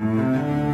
Mm-hmm.